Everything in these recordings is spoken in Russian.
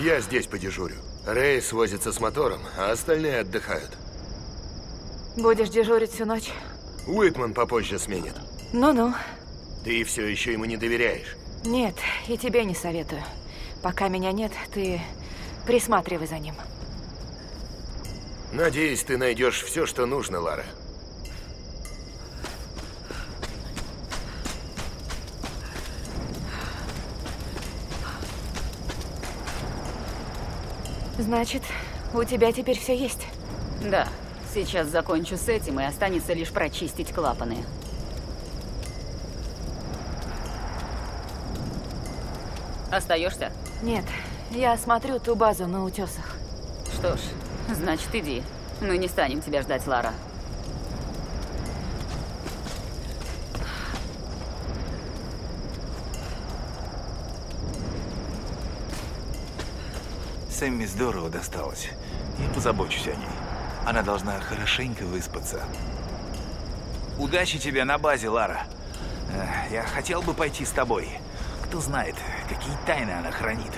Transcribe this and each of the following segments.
Я здесь подежурю. Рейс возится с мотором, а остальные отдыхают. Будешь дежурить всю ночь? Уитман попозже сменит. Ну-ну. Ты все еще ему не доверяешь? Нет, и тебе не советую. Пока меня нет, ты присматривай за ним. Надеюсь, ты найдешь все, что нужно, Лара. Значит, у тебя теперь все есть? Да. Сейчас закончу с этим, и останется лишь прочистить клапаны. Остаешься? Нет, я осмотрю ту базу на утесах. Что ж, значит, иди. Мы не станем тебя ждать, Лара. Сэмми здорово досталось. Я позабочусь о ней. Она должна хорошенько выспаться. Удачи тебе на базе, Лара. Э, Я хотел бы пойти с тобой. Кто знает, какие тайны она хранит.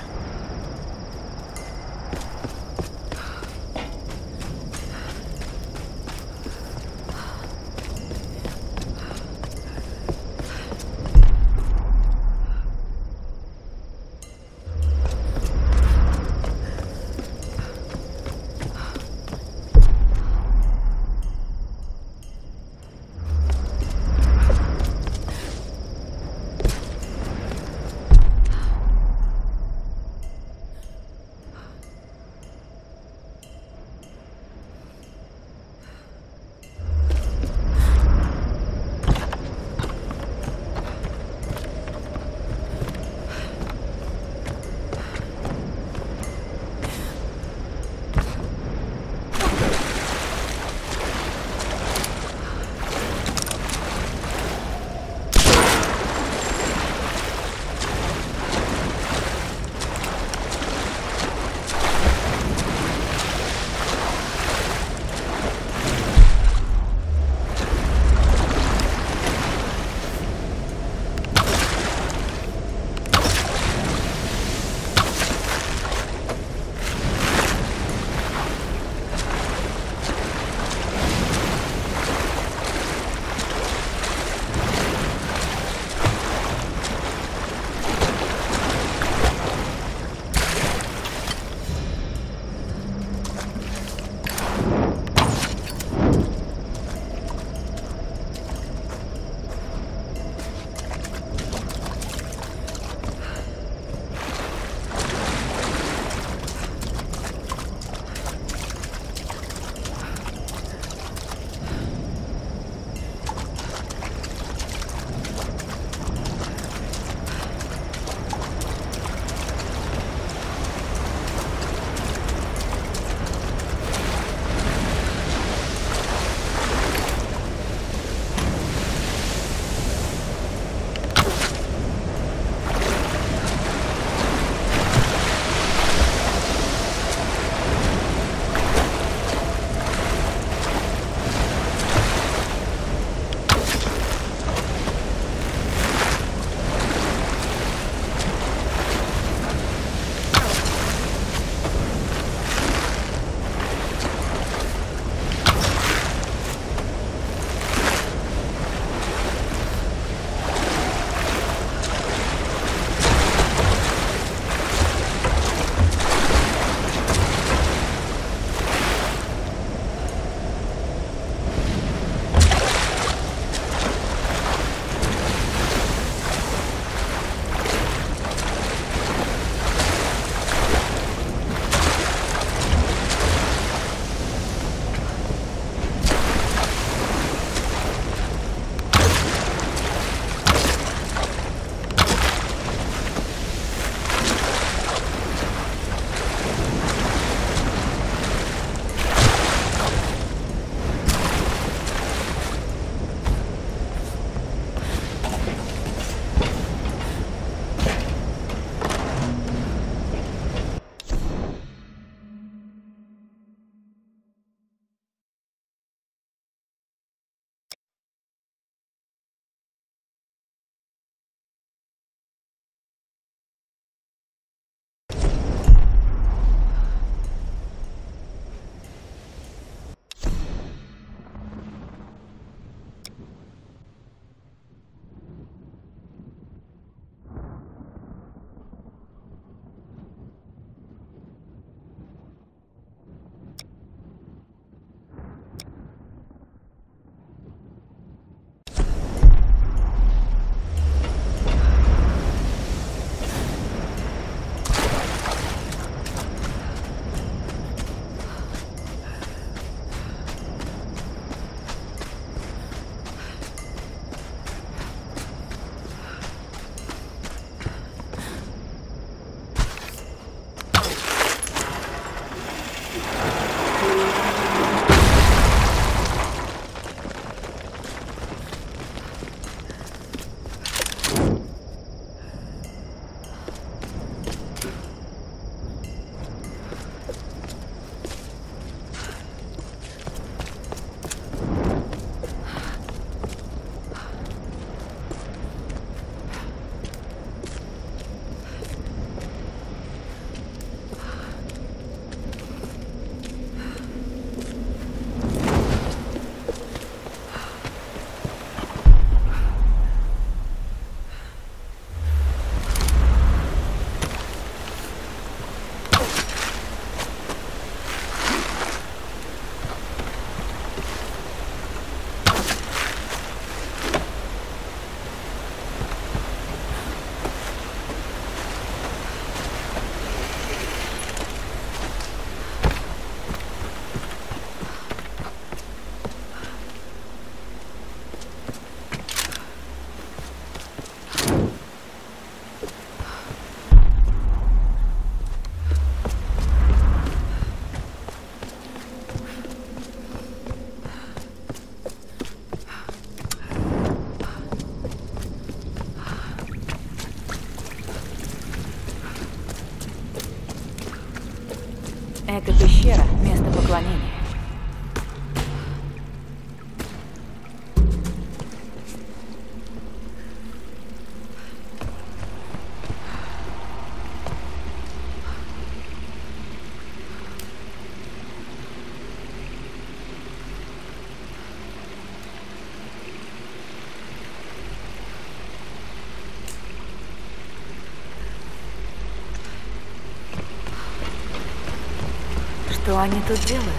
Что они тут делают?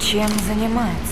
Чем занимаются?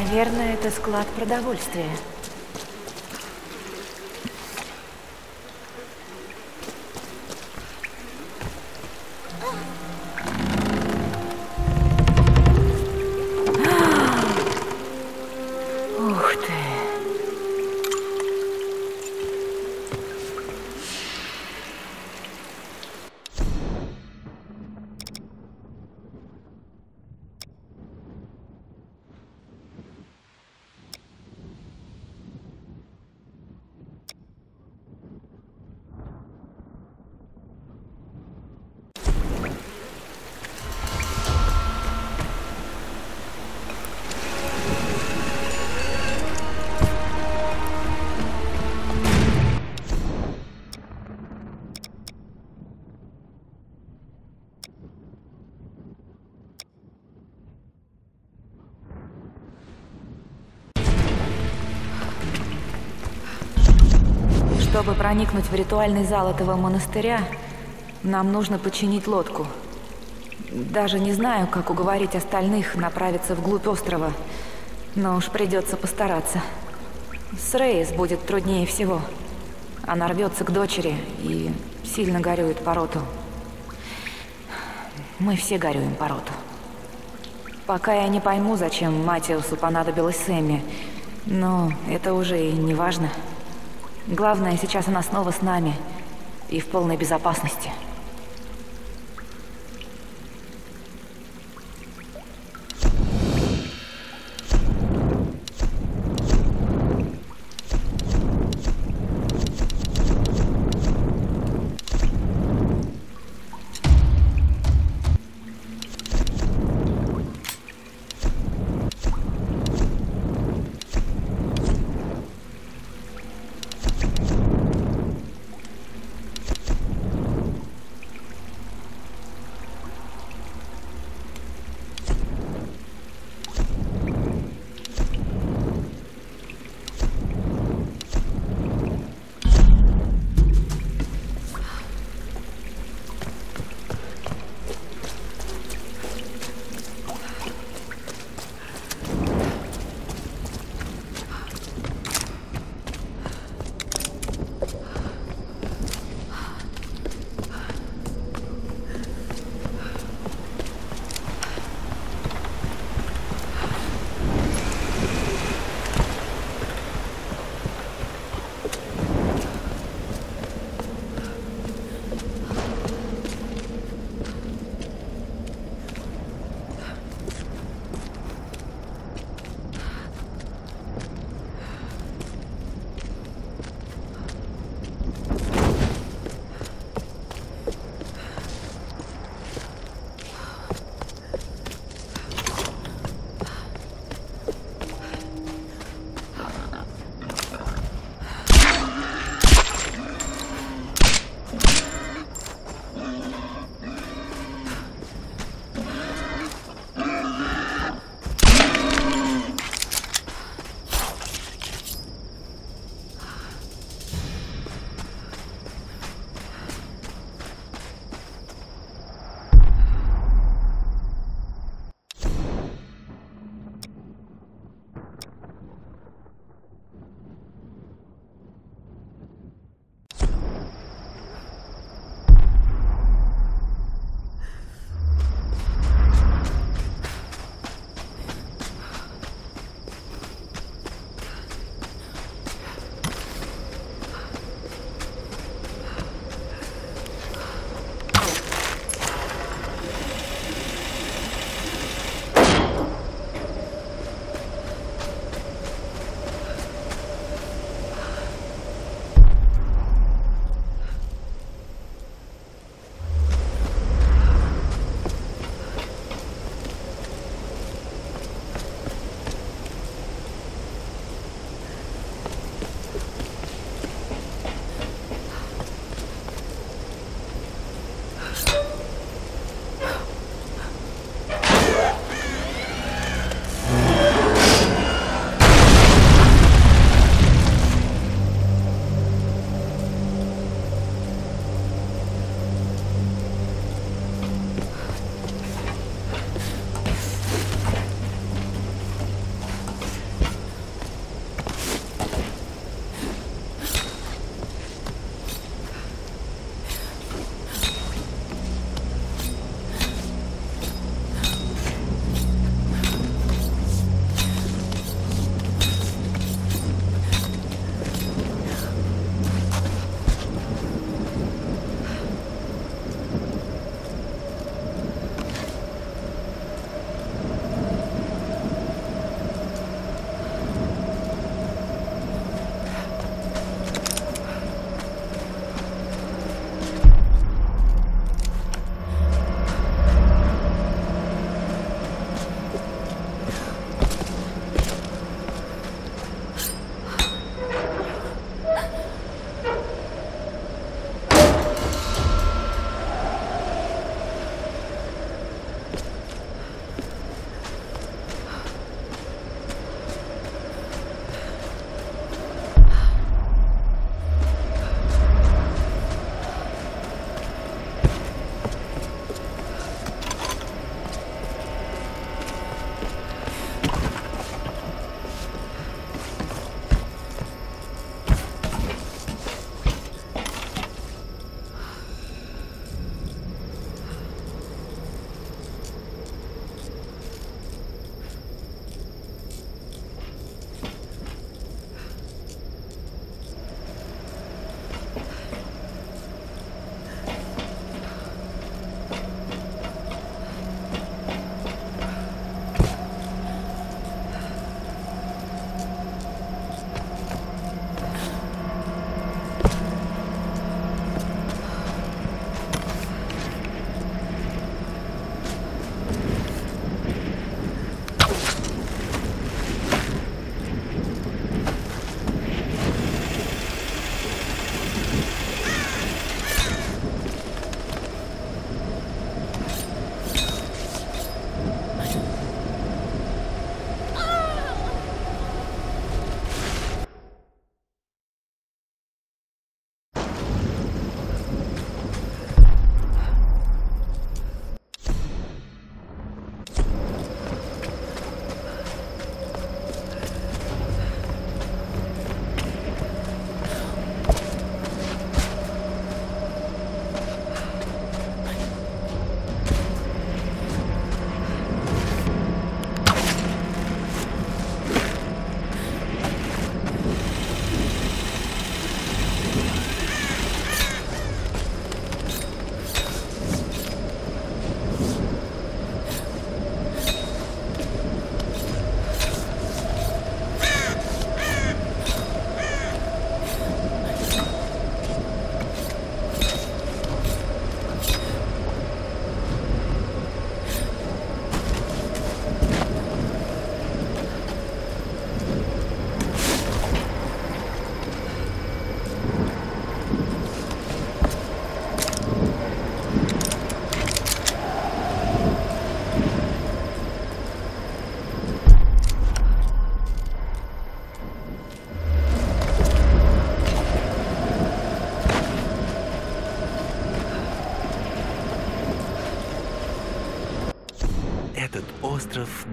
Наверное, это склад продовольствия. Чтобы проникнуть в ритуальный зал этого монастыря, нам нужно починить лодку. Даже не знаю, как уговорить остальных направиться вглубь острова, но уж придется постараться. С Рейс будет труднее всего. Она рвется к дочери и сильно горюет по роту. Мы все горюем по роту. Пока я не пойму, зачем Матиусу понадобилась Сэмми, но это уже и не важно. Главное, сейчас она снова с нами и в полной безопасности.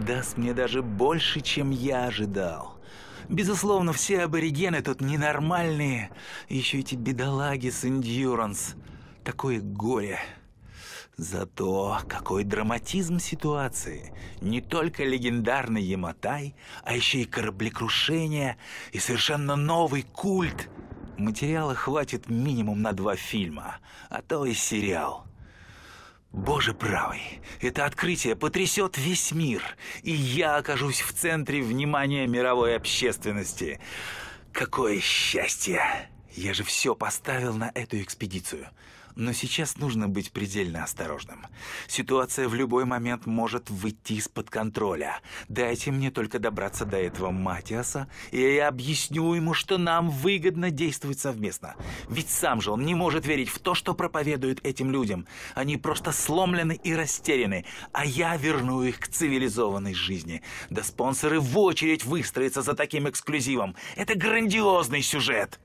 Даст мне даже больше, чем я ожидал. Безусловно, все аборигены тут ненормальные. Еще эти бедолаги с Endurance. Такое горе. Зато какой драматизм ситуации. Не только легендарный Яматай, а еще и кораблекрушение, и совершенно новый культ. Материала хватит минимум на два фильма, а то и сериал. Боже правый, это открытие потрясет весь мир, и я окажусь в центре внимания мировой общественности. Какое счастье! Я же все поставил на эту экспедицию. Но сейчас нужно быть предельно осторожным. Ситуация в любой момент может выйти из-под контроля. Дайте мне только добраться до этого Матиаса, и я объясню ему, что нам выгодно действовать совместно. Ведь сам же он не может верить в то, что проповедуют этим людям. Они просто сломлены и растеряны, а я верну их к цивилизованной жизни. Да спонсоры в очередь выстроятся за таким эксклюзивом. Это грандиозный сюжет.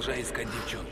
Продолжай искать девчонку.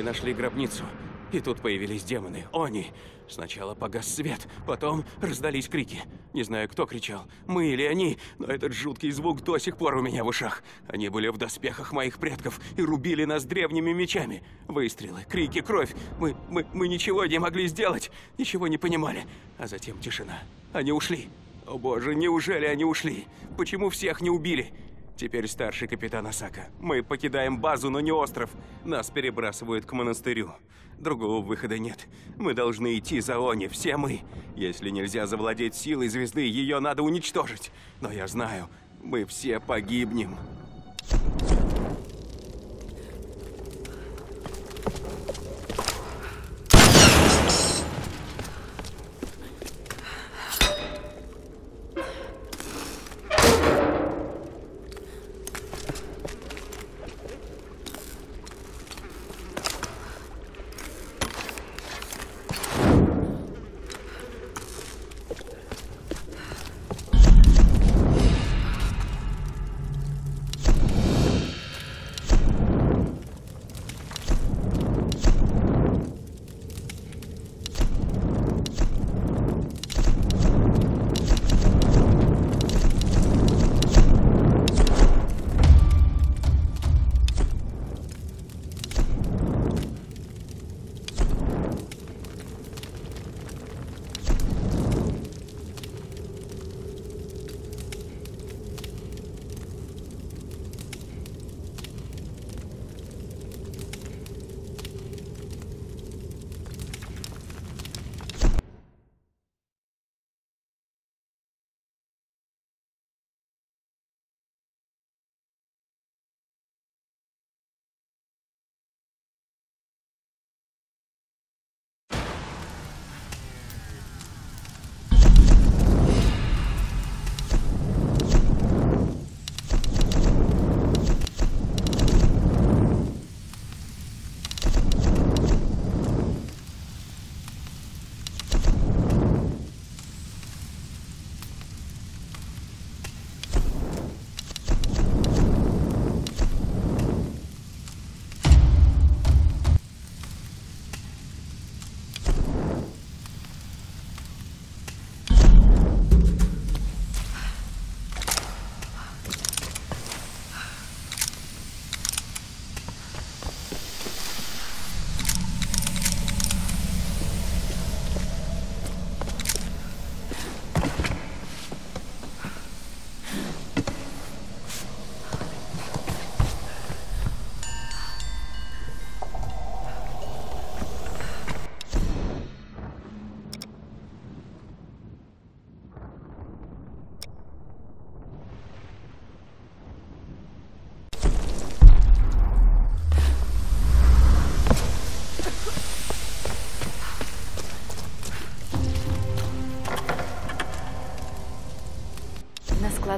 Мы нашли гробницу. И тут появились демоны. Они. Сначала погас свет, потом раздались крики. Не знаю, кто кричал, мы или они, но этот жуткий звук до сих пор у меня в ушах. Они были в доспехах моих предков и рубили нас древними мечами. Выстрелы, крики, кровь. Мы, мы, мы ничего не могли сделать, ничего не понимали. А затем тишина. Они ушли. О боже, неужели они ушли? Почему всех не убили? Теперь старший капитан Асака. Мы покидаем базу, но не остров. Нас перебрасывают к монастырю. Другого выхода нет. Мы должны идти за Они, все мы. Если нельзя завладеть силой звезды, ее надо уничтожить. Но я знаю, мы все погибнем.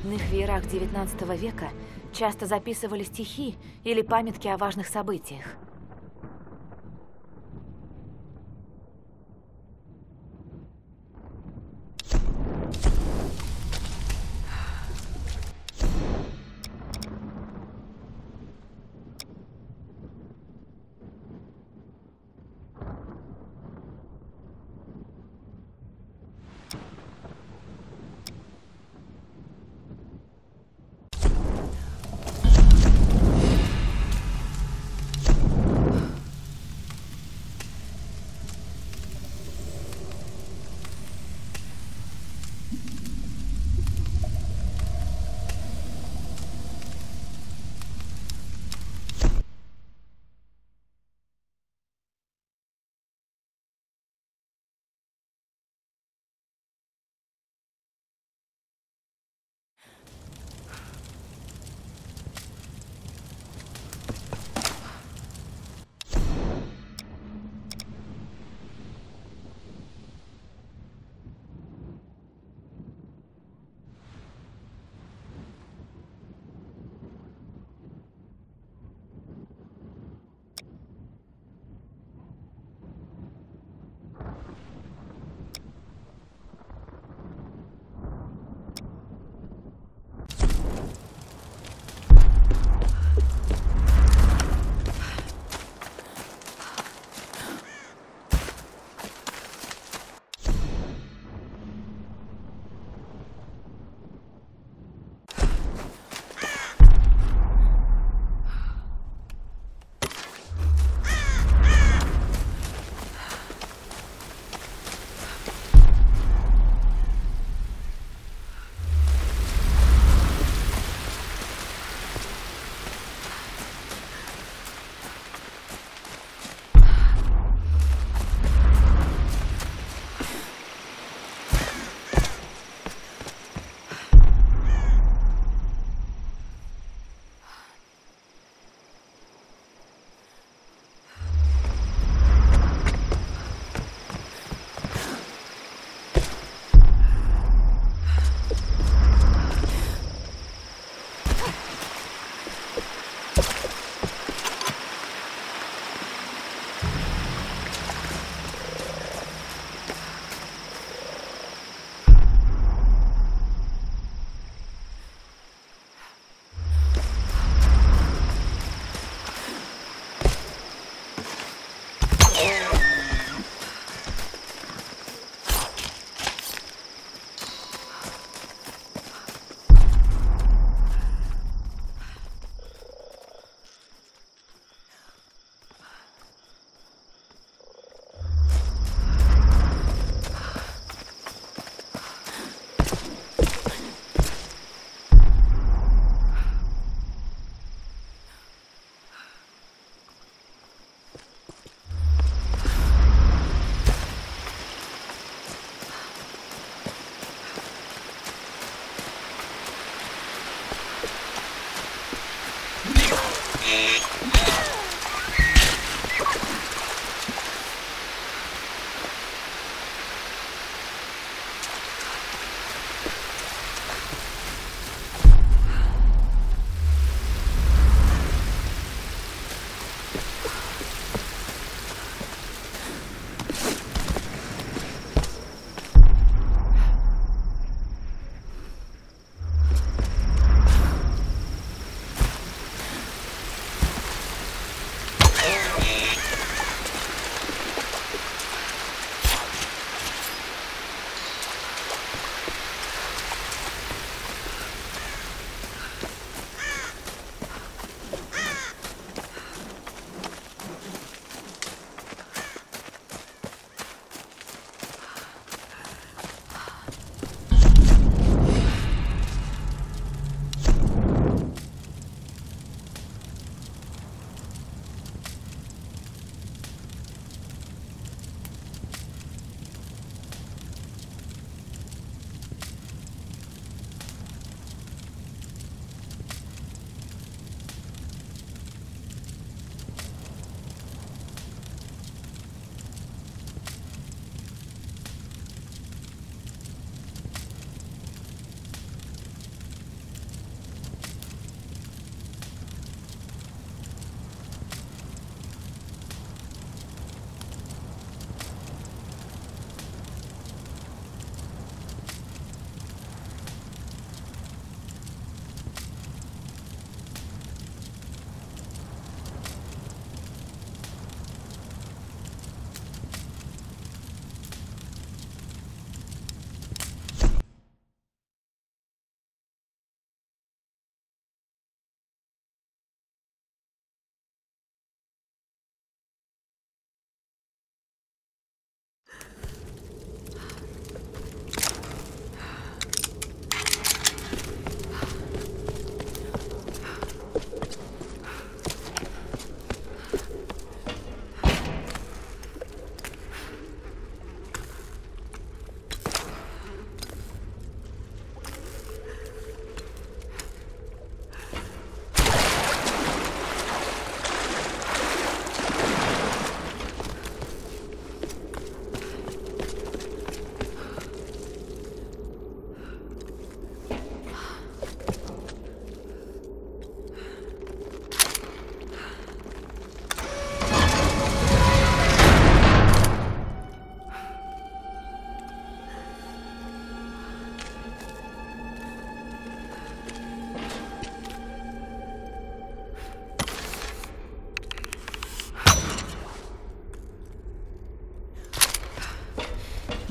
Складных веерах 19 века часто записывали стихи или памятки о важных событиях.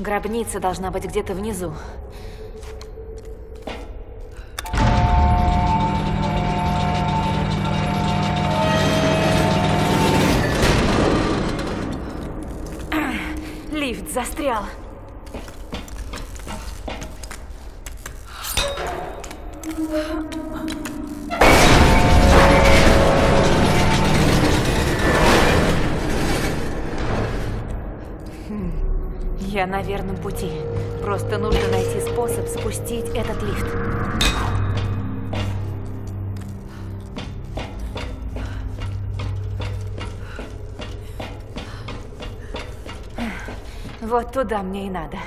Гробница должна быть где-то внизу. Лифт застрял. Хм, Я на верном пути. Просто нужно найти способ спустить этот лифт. Вот туда мне и надо.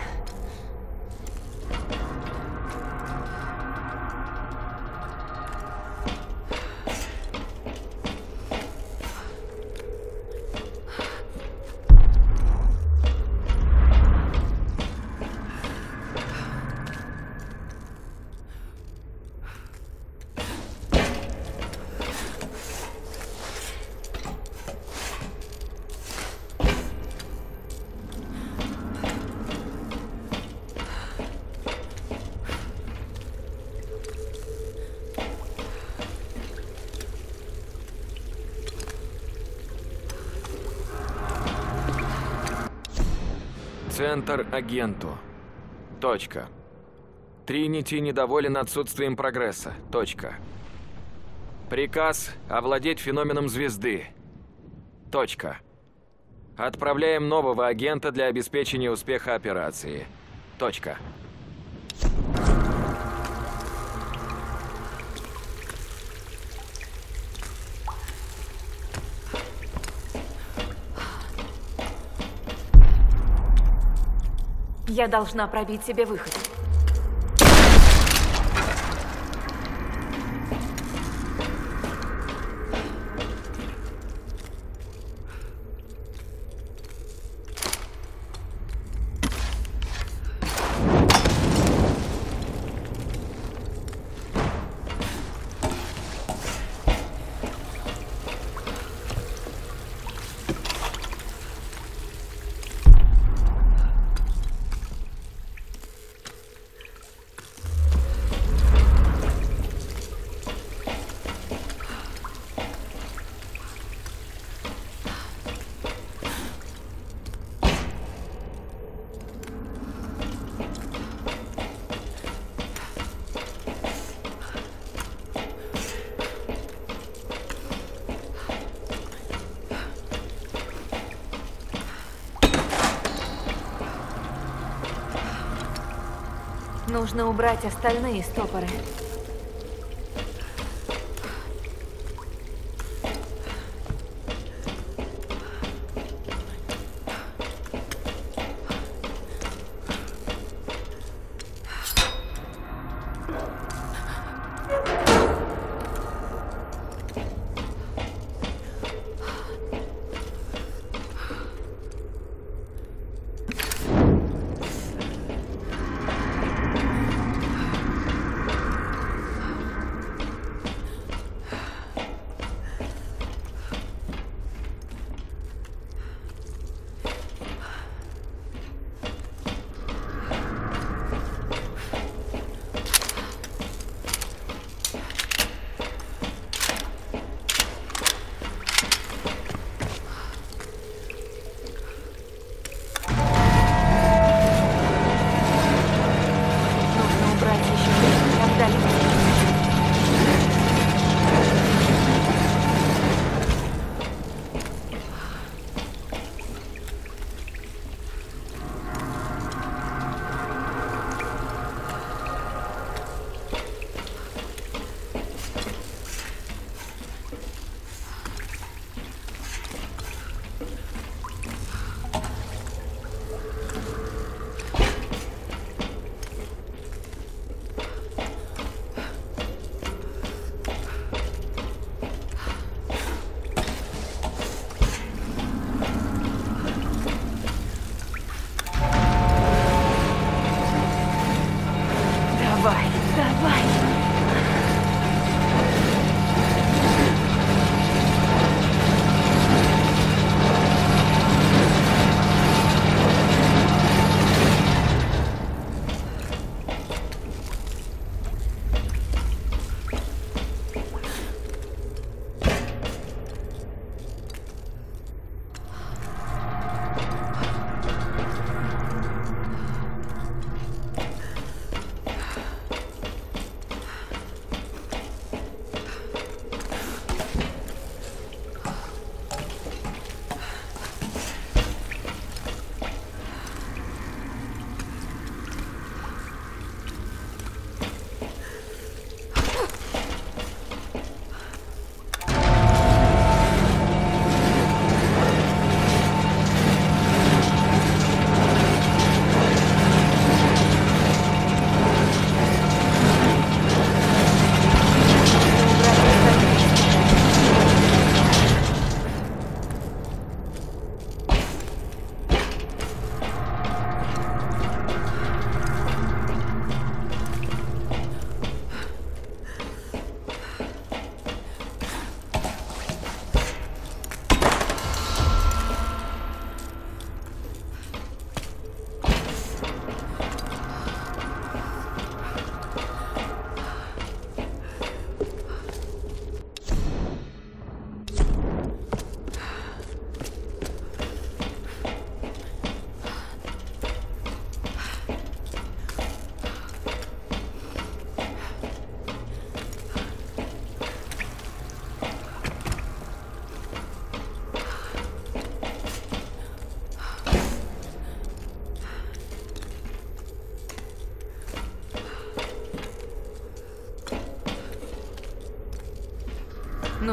Центр агенту. Точка. Тринити недоволен отсутствием прогресса. Точка. Приказ овладеть феноменом звезды. Точка. Отправляем нового агента для обеспечения успеха операции. Точка. Я должна пробить себе выход. Нужно убрать остальные стопоры.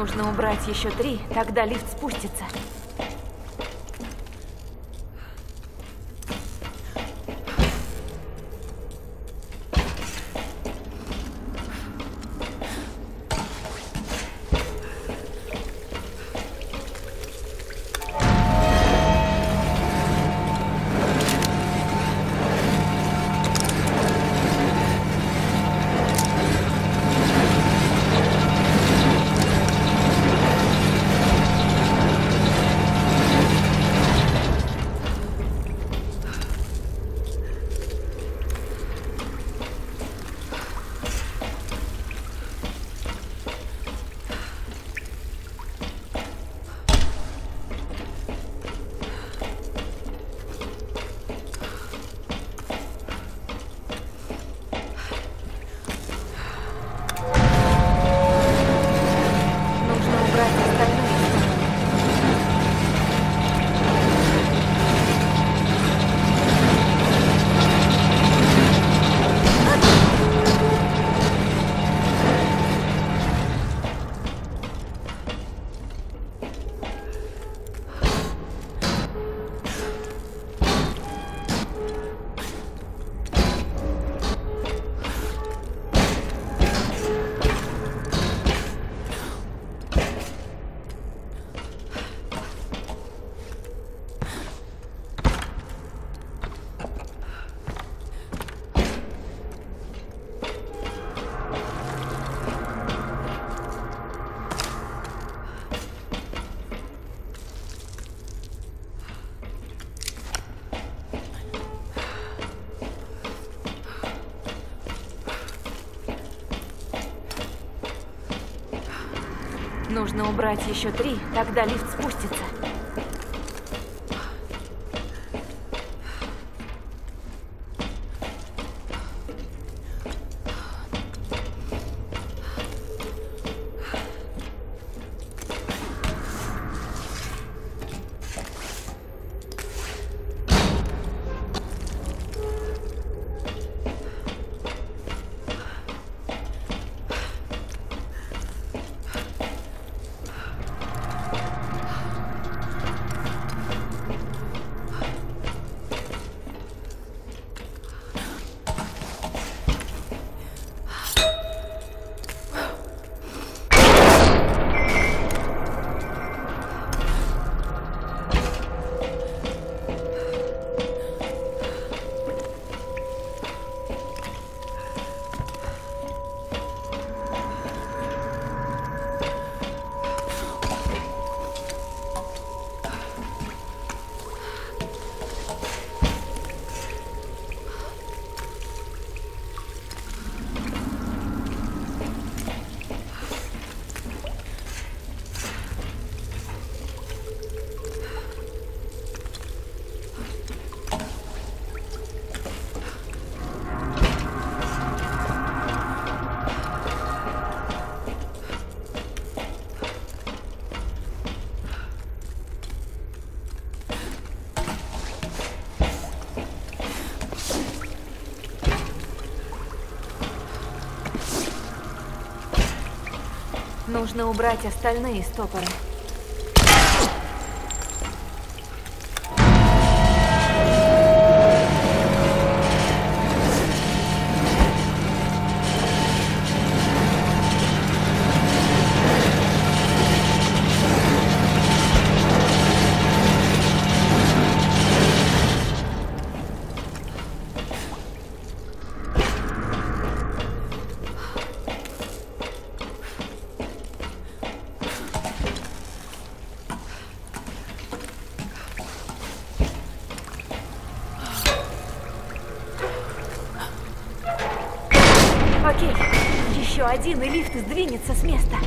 Нужно убрать еще три, тогда лифт спустится. Нужно убрать еще три, тогда лифт спустится. Нужно убрать остальные стопоры. Лифт сдвинется с места.